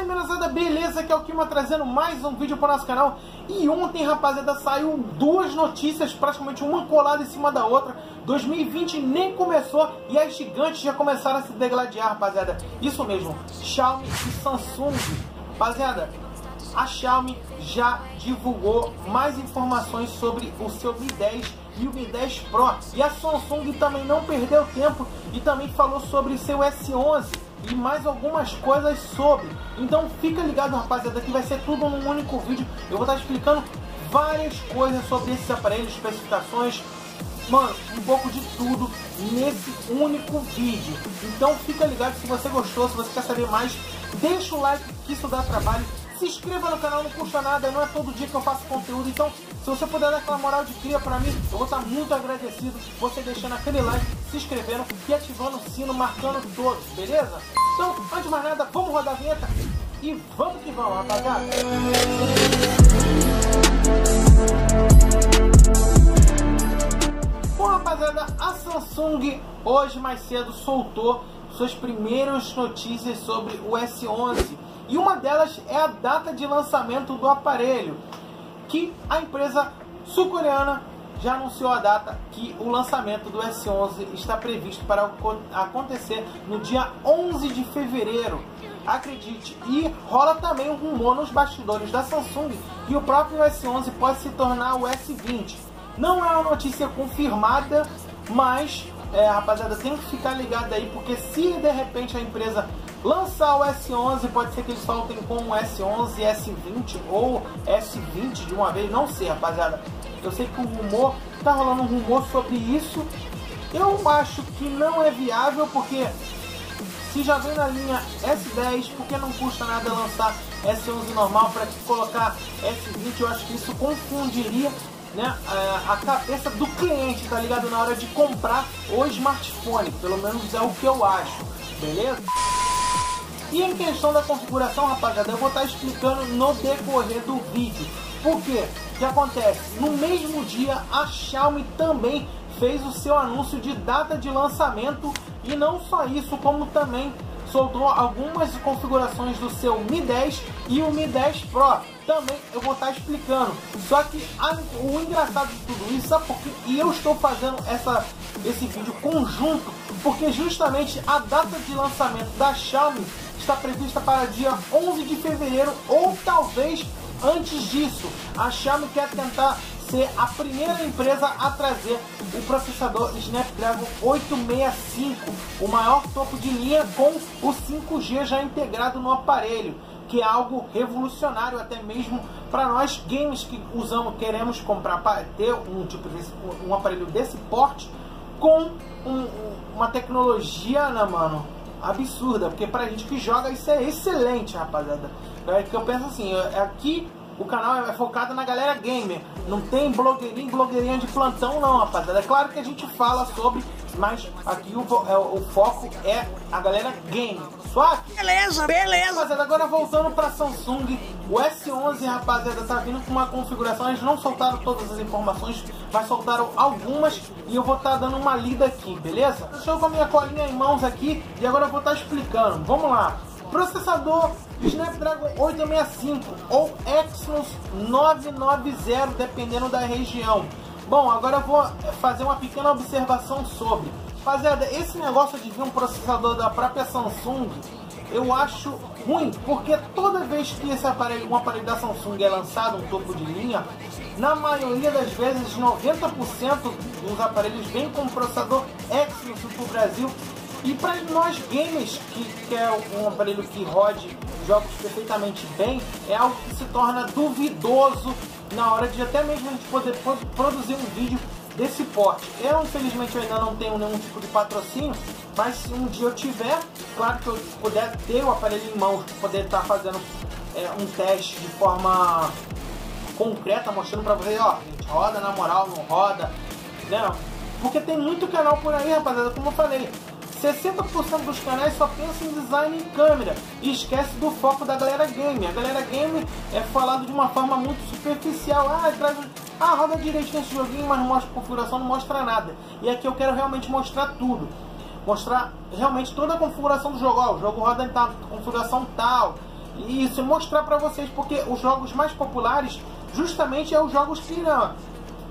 Fala aí, menosada, beleza? Que é o Kima trazendo mais um vídeo para o nosso canal. E ontem, rapaziada, saiu duas notícias, praticamente uma colada em cima da outra. 2020 nem começou e as gigantes já começaram a se degladiar, rapaziada. Isso mesmo, Xiaomi e Samsung. Rapaziada, a Xiaomi já divulgou mais informações sobre o seu Mi 10 e o Mi 10 Pro. E a Samsung também não perdeu tempo e também falou sobre o seu S11 e mais algumas coisas sobre. Então fica ligado, rapaziada, que vai ser tudo num único vídeo. Eu vou estar explicando várias coisas sobre esses aparelhos, especificações, mano, um pouco de tudo nesse único vídeo. Então fica ligado se você gostou, se você quer saber mais, deixa o like que isso dá trabalho se inscreva no canal, não custa nada, não é todo dia que eu faço conteúdo. Então, se você puder dar aquela moral de cria pra mim, eu vou estar muito agradecido. Você deixando aquele like, se inscrevendo e ativando o sino, marcando todos, beleza? Então, antes de mais nada, vamos rodar a vinheta e vamos que vamos, rapaziada. Bom, rapaziada, a Samsung hoje mais cedo soltou suas primeiras notícias sobre o S11 e uma delas é a data de lançamento do aparelho, que a empresa sul-coreana já anunciou a data que o lançamento do S11 está previsto para acontecer no dia 11 de fevereiro. Acredite, e rola também um rumor nos bastidores da Samsung que o próprio S11 pode se tornar o S20. Não é uma notícia confirmada, mas é, rapaziada, tem que ficar ligado aí, porque se de repente a empresa lançar o S11, pode ser que eles soltem com o S11, S20 ou S20 de uma vez, não sei, rapaziada. Eu sei que o rumor, tá rolando um rumor sobre isso. Eu acho que não é viável, porque se já vem na linha S10, porque não custa nada lançar S11 normal para colocar S20? Eu acho que isso confundiria né, a cabeça do cliente, tá ligado? Na hora de comprar o smartphone, pelo menos é o que eu acho, beleza? E em questão da configuração, rapaziada, eu vou estar explicando no decorrer do vídeo. Por quê? O que acontece? No mesmo dia, a Xiaomi também fez o seu anúncio de data de lançamento e não só isso, como também soltou algumas configurações do seu Mi 10 e o Mi 10 Pro. Também eu vou estar explicando. Só que a, o engraçado de tudo isso, sabe por quê? E eu estou fazendo essa, esse vídeo conjunto, porque justamente a data de lançamento da Xiaomi está prevista para dia 11 de fevereiro ou talvez antes disso. A Xiaomi quer tentar ser a primeira empresa a trazer o processador Snapdragon 865, o maior topo de linha com o 5G já integrado no aparelho, que é algo revolucionário até mesmo para nós games que usamos, queremos comprar para ter um tipo desse, um aparelho desse porte com um, uma tecnologia, né, mano, absurda, porque pra gente que joga isso é excelente, rapaziada. É que eu penso assim, aqui o canal é focado na galera gamer. Não tem blogueirinho, blogueirinha de plantão não, rapaziada. É claro que a gente fala sobre, mas aqui o, é, o foco é a galera gamer. Suave? Beleza, beleza. Rapaziada, agora voltando pra Samsung, o S11, rapaziada, tá vindo com uma configuração. Eles não soltaram todas as informações, mas soltaram algumas e eu vou estar tá dando uma lida aqui, beleza? Estou com a minha colinha em mãos aqui e agora eu vou estar tá explicando. Vamos lá. Processador Snapdragon 865 ou Exynos 990, dependendo da região. Bom, agora eu vou fazer uma pequena observação sobre. Rapaziada, esse negócio de vir um processador da própria Samsung, eu acho ruim, porque toda vez que esse aparelho, um aparelho da Samsung é lançado, um topo de linha, na maioria das vezes, 90% dos aparelhos vem com processador Exynos para o Brasil e para nós gamers, que quer um aparelho que rode jogos perfeitamente bem, é algo que se torna duvidoso na hora de até mesmo a gente poder produzir um vídeo desse porte. Eu, infelizmente, eu ainda não tenho nenhum tipo de patrocínio, mas se um dia eu tiver, claro que eu puder ter o aparelho em mãos, poder estar fazendo é, um teste de forma concreta, mostrando pra vocês, ó, gente, roda na moral, não roda, né? Porque tem muito canal por aí, rapaziada, como eu falei, 60% dos canais só pensam em design e câmera e esquece do foco da galera game. A galera game é falado de uma forma muito superficial. Ah, traz ah, roda direito nesse joguinho, mas não mostra configuração, não mostra nada. E aqui eu quero realmente mostrar tudo. Mostrar realmente toda a configuração do jogo. Ó, o jogo roda em tal, configuração tal. E isso, mostrar para vocês, porque os jogos mais populares justamente é os jogos que, não,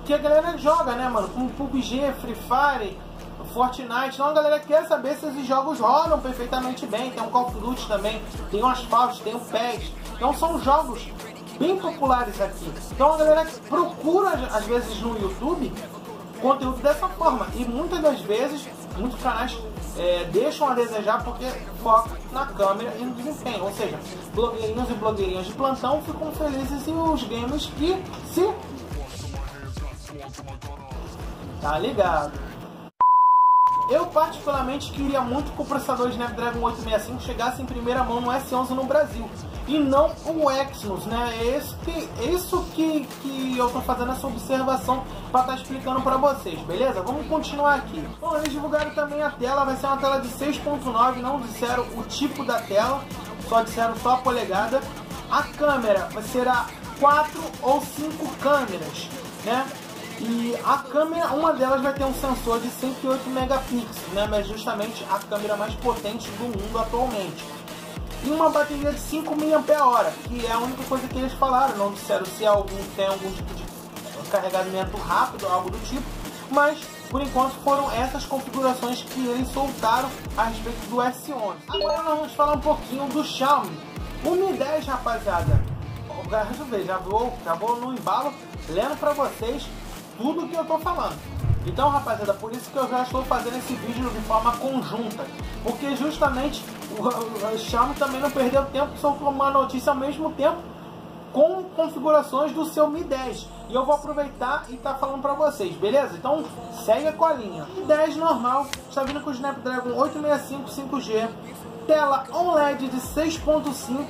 que a galera joga, né, mano? Como PUBG, Free Fire, Fortnite. Então a galera quer saber se esses jogos rodam perfeitamente bem. Tem um Call of Duty também, tem o Asphalt, tem o PES. Então são jogos bem populares aqui. Então a galera procura, às vezes, no YouTube conteúdo dessa forma. E muitas das vezes, muitos canais é, deixam a desejar porque focam na câmera e no desempenho. Ou seja, blogueirinhos e blogueirinhas de plantão ficam felizes e os games que se. Tá ligado? Eu particularmente queria muito que o processador Snapdragon 865 chegasse em primeira mão no S11 no Brasil e não o Exynos, né? É isso que, que, eu tô fazendo essa observação para estar tá explicando para vocês, beleza? Vamos continuar aqui. Bom, eles divulgaram também a tela, vai ser uma tela de 6.9, não disseram o tipo da tela, só disseram só a polegada. A câmera vai ser a 4 ou 5 câmeras, né? E a câmera, uma delas vai ter um sensor de 108 megapixels, né? Mas justamente a câmera mais potente do mundo atualmente. E uma bateria de 5 mAh, que é a única coisa que eles falaram, não disseram se algum, tem algum tipo de carregamento rápido, algo do tipo, mas por enquanto foram essas configurações que eles soltaram a respeito do S11. Agora nós vamos falar um pouquinho do Xiaomi. O Mi 10, rapaziada, já vou, já vou no embalo lendo para vocês tudo que eu tô falando. Então, rapaziada, por isso que eu já estou fazendo esse vídeo de forma conjunta. Porque justamente o, Xiaomi também não perdeu tempo, uma notícia ao mesmo tempo com configurações do seu Mi 10. E eu vou aproveitar e tá falando para vocês, beleza? Então segue a colinha. Mi 10 normal, está vindo com o Snapdragon 865 5G, tela OLED de 6.5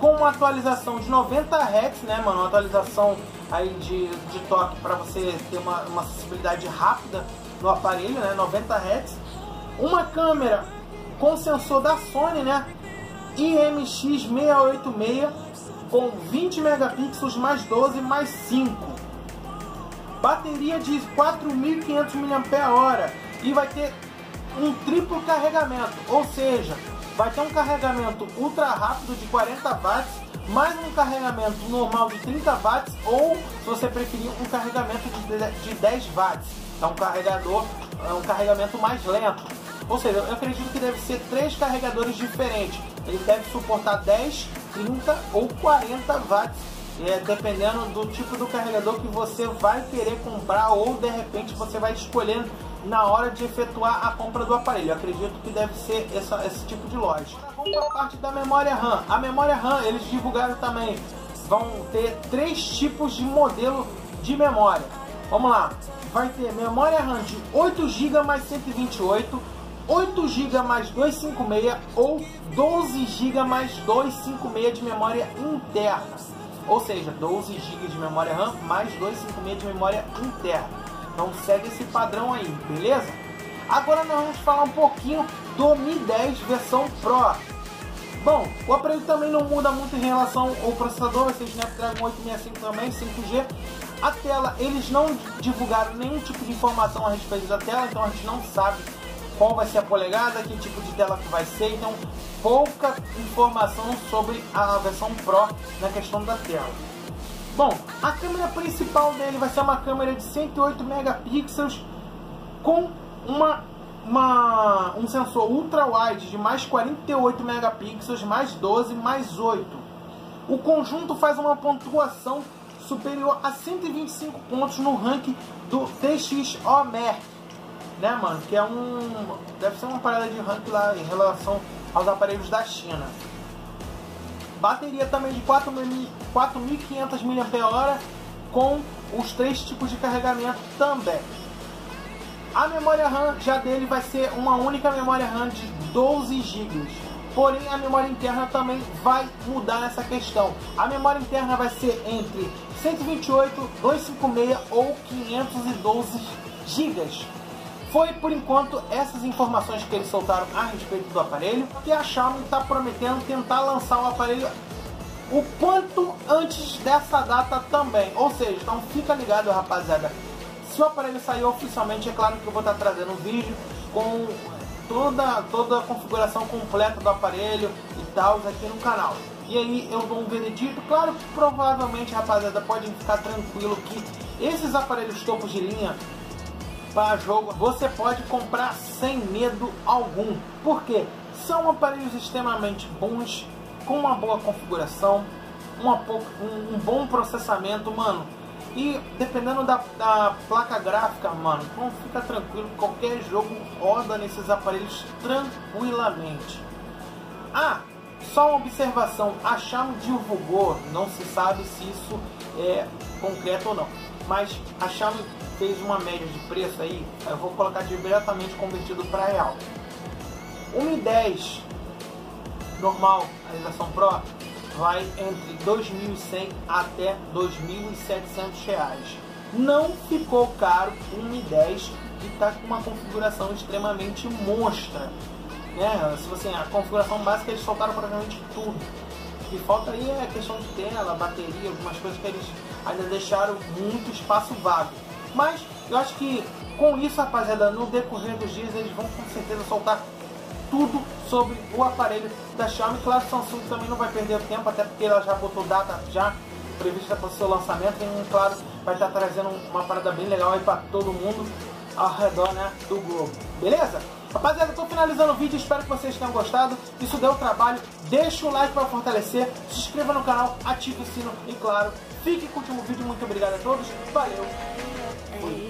com uma atualização de 90 Hz, né, mano? Uma atualização aí de, de toque para você ter uma, uma acessibilidade rápida no aparelho, né? 90 Hz. Uma câmera com sensor da Sony, né? IMX686 com 20 megapixels mais 12 mais 5. Bateria de 4.500 mAh e vai ter um triplo carregamento, ou seja, vai ter um carregamento ultra rápido de 40 watts, mais um carregamento normal de 30 watts ou, se você preferir, um carregamento de 10 watts. É um carregador, é um carregamento mais lento. Ou seja, eu acredito que deve ser três carregadores diferentes. Ele deve suportar 10, 30 ou 40 watts, é, dependendo do tipo do carregador que você vai querer comprar ou de repente você vai escolher na hora de efetuar a compra do aparelho. Eu acredito que deve ser essa, esse tipo de loja. Vamos para a parte da memória RAM. A memória RAM, eles divulgaram também, vão ter três tipos de modelo de memória. Vamos lá. Vai ter memória RAM de 8 GB mais 128, 8 GB mais 256 ou 12 GB mais 256 de memória interna. Ou seja, 12 GB de memória RAM mais 256 de memória interna. Então segue esse padrão aí, beleza? Agora nós vamos falar um pouquinho do Mi 10 versão Pro. Bom, o aparelho também não muda muito em relação ao processador, vai ser Snapdragon 865 também, 5G. A tela, eles não divulgaram nenhum tipo de informação a respeito da tela, então a gente não sabe qual vai ser a polegada, que tipo de tela que vai ser, então pouca informação sobre a versão Pro na questão da tela. Bom, a câmera principal dele vai ser uma câmera de 108 megapixels com uma, uma, um sensor ultra wide de mais 48 megapixels, mais 12, mais 8. O conjunto faz uma pontuação superior a 125 pontos no ranking do DxOMer, né, mano? Que é um. Deve ser uma parada de ranking lá em relação aos aparelhos da China. Bateria também de 4.500 mAh com os três tipos de carregamento também. A memória RAM já dele vai ser uma única memória RAM de 12 GB. Porém, a memória interna também vai mudar nessa questão. A memória interna vai ser entre 128, 256 ou 512 GB. Foi por enquanto essas informações que eles soltaram a respeito do aparelho, que a Xiaomi está prometendo tentar lançar o aparelho o quanto antes dessa data também. Ou seja, então fica ligado rapaziada. Se o aparelho sair oficialmente, é claro que eu vou estar trazendo um vídeo com toda, toda a configuração completa do aparelho e tal aqui no canal. E aí eu dou um veredito. Claro que provavelmente, rapaziada, podem ficar tranquilo que esses aparelhos topos de linha para jogo você pode comprar sem medo algum. Por quê? São aparelhos extremamente bons, com uma boa configuração, uma, um, um bom processamento, mano. E dependendo da, da, placa gráfica, mano, então fica tranquilo, qualquer jogo roda nesses aparelhos tranquilamente. Ah, só uma observação, a Xiaomi divulgou, não se sabe se isso é concreto ou não, mas a fez uma média de preço aí, eu vou colocar diretamente convertido para real. 1.10 normal, a Pro, vai entre 2.100 até 2.700 reais. Não ficou caro 1.10 e está com uma configuração extremamente monstra. Né? Se você a configuração básica eles soltaram praticamente tudo. Que falta aí é a questão de tela, bateria, algumas coisas que eles ainda deixaram muito espaço vago. Mas eu acho que com isso, rapaziada, no decorrer dos dias eles vão com certeza soltar tudo sobre o aparelho da Xiaomi. Claro, Samsung também não vai perder tempo, até porque ela já botou data já prevista para o seu lançamento e, claro, vai estar trazendo uma parada bem legal aí para todo mundo ao redor né, do globo. Beleza? Rapaziada, estou finalizando o vídeo, espero que vocês tenham gostado. Isso deu trabalho, deixa o like para fortalecer, se inscreva no canal, ative o sino e, claro, fique com o último vídeo. Muito obrigado a todos, valeu, fui.